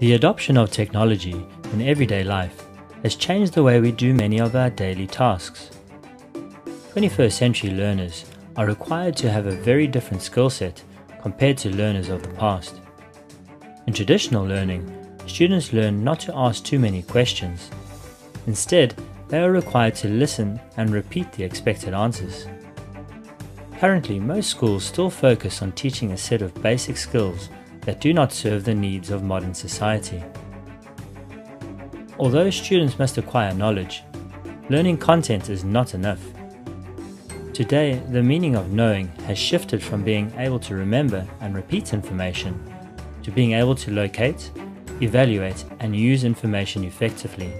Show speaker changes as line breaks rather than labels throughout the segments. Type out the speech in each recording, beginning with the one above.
The adoption of technology in everyday life has changed the way we do many of our daily tasks. 21st century learners are required to have a very different skill set compared to learners of the past. In traditional learning, students learn not to ask too many questions. Instead, they are required to listen and repeat the expected answers. Currently, most schools still focus on teaching a set of basic skills that do not serve the needs of modern society. Although students must acquire knowledge, learning content is not enough. Today, the meaning of knowing has shifted from being able to remember and repeat information to being able to locate, evaluate, and use information effectively.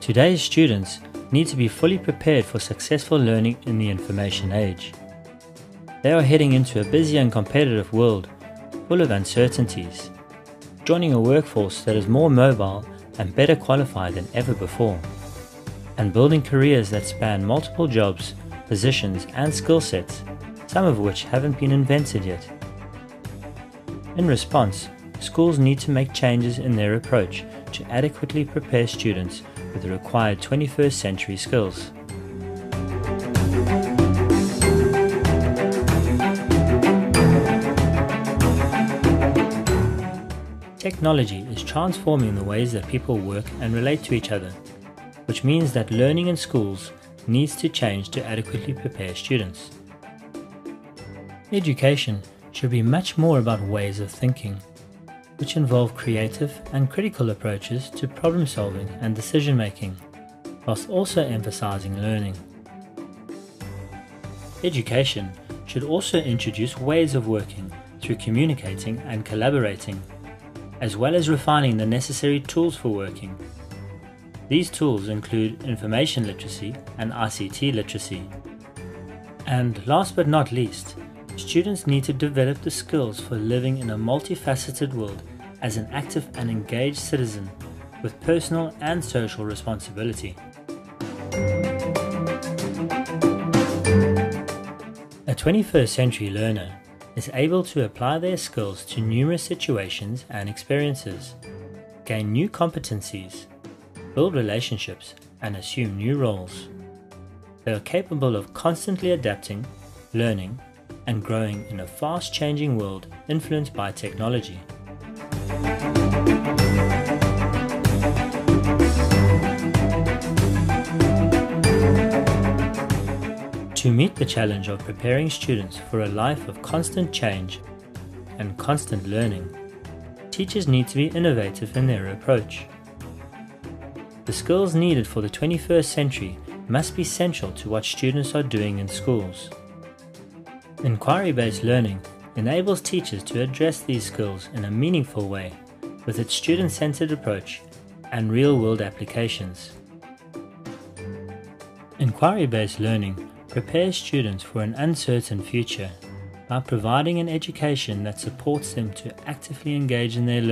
Today's students need to be fully prepared for successful learning in the information age. They are heading into a busy and competitive world full of uncertainties, joining a workforce that is more mobile and better qualified than ever before, and building careers that span multiple jobs, positions, and skill sets, some of which haven't been invented yet. In response, schools need to make changes in their approach to adequately prepare students with the required 21st century skills. Technology is transforming the ways that people work and relate to each other, which means that learning in schools needs to change to adequately prepare students. Education should be much more about ways of thinking which involve creative and critical approaches to problem solving and decision making, whilst also emphasizing learning. Education should also introduce ways of working through communicating and collaborating, as well as refining the necessary tools for working. These tools include information literacy and ICT literacy. And last but not least, students need to develop the skills for living in a multifaceted world as an active and engaged citizen with personal and social responsibility. A 21st century learner is able to apply their skills to numerous situations and experiences, gain new competencies, build relationships, and assume new roles. They are capable of constantly adapting, learning, and growing in a fast changing world influenced by technology. To meet the challenge of preparing students for a life of constant change and constant learning, teachers need to be innovative in their approach. The skills needed for the 21st century must be central to what students are doing in schools. Inquiry-based learning enables teachers to address these skills in a meaningful way with its student-centered approach and real-world applications. Inquiry-based learning prepares students for an uncertain future by providing an education that supports them to actively engage in their learning